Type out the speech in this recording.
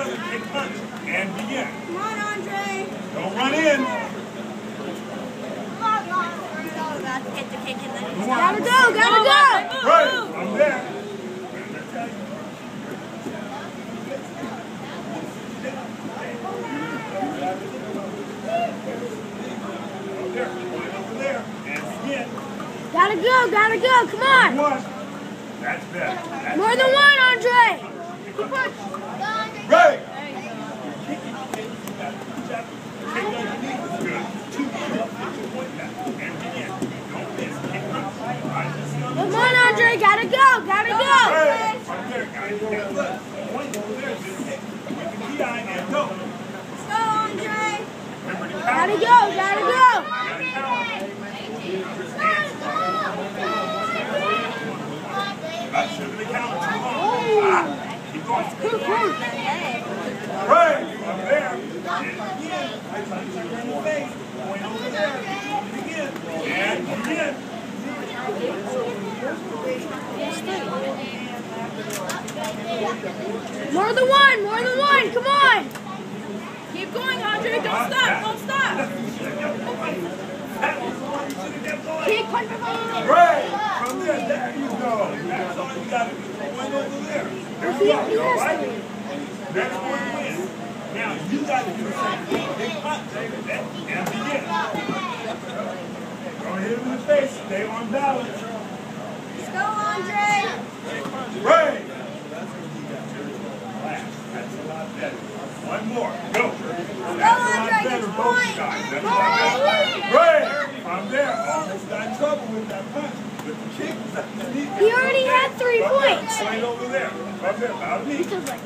other, take punch, and begin. Come on, Andre. Don't run in. Get the kick in the. Gotta go, gotta go. Right, from there. Over there, point over there, and begin. Gotta go, gotta go. Come on. One. That's better. That's More than one, Andre. Right. Kick underneath is good. Two, get your point back, and begin. Don't miss. Kick punch. Right, this is Come on, Andre. Gotta go, gotta go. Hey, right there, guys. Now look, point over there, just hit with the PI and go. Go, Andre. Remember to count. Gotta go, gotta go. Gotta count. Should go, the count. Come on. Ah, keep going. Right, up there. And again. Punch her in the face. Point over there. Begin. And begin. More than one, more than one. Come on. Keep going, Andre. Don't stop. Don't stop. Kick, punch, punch, punch. Right, from there, there you go. That's all you gotta do. Point over there. There you go. Right? to. Next one wins. Now you gotta do the same thing. Big punch. And begin. Go hit him in the face. Stay on balance. Let's Go, Andre. Right. That's a lot better. One more. Go. That's Andre, better, both point. guys. That's a lot better. Right. There, oh, almost got in trouble with that punch. But the kick was underneath. He already had three points. Point over there. From there, about me. He took like